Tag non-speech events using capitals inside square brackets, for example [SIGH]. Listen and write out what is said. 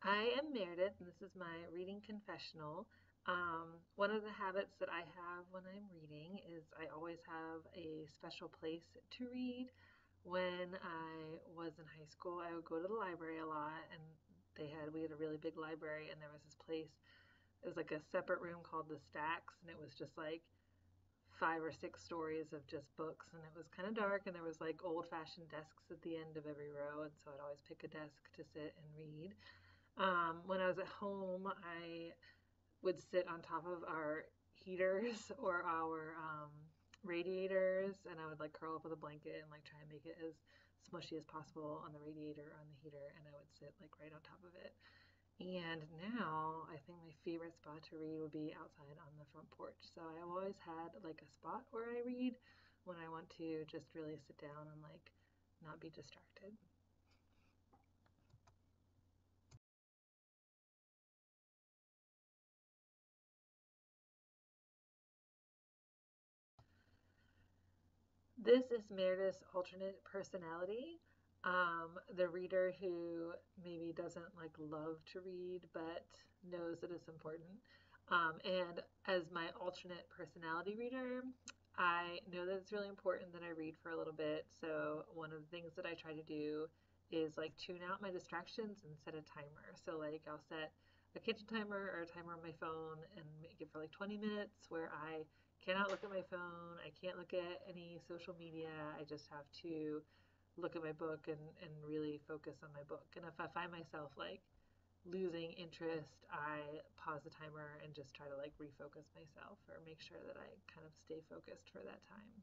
I am Meredith, and this is my reading confessional. Um, one of the habits that I have when I'm reading is I always have a special place to read. When I was in high school, I would go to the library a lot, and they had we had a really big library, and there was this place. It was like a separate room called the Stacks, and it was just like five or six stories of just books, and it was kind of dark, and there was like old-fashioned desks at the end of every row, and so I'd always pick a desk to sit and read. Um, when I was at home, I would sit on top of our heaters [LAUGHS] or our um, radiators, and I would like curl up with a blanket and like try and make it as smushy as possible on the radiator or on the heater, and I would sit like right on top of it. And now I think my favorite spot to read would be outside on the front porch. So I always had like a spot where I read when I want to just really sit down and like not be distracted. This is Meredith's alternate personality. Um, the reader who maybe doesn't like love to read but knows that it's important. Um, and as my alternate personality reader, I know that it's really important that I read for a little bit. So one of the things that I try to do is like tune out my distractions and set a timer. So like I'll set a kitchen timer or a timer on my phone and make it for like 20 minutes where I cannot look at my phone. I can't look at any social media. I just have to look at my book and, and really focus on my book. And if I find myself like losing interest, I pause the timer and just try to like refocus myself or make sure that I kind of stay focused for that time.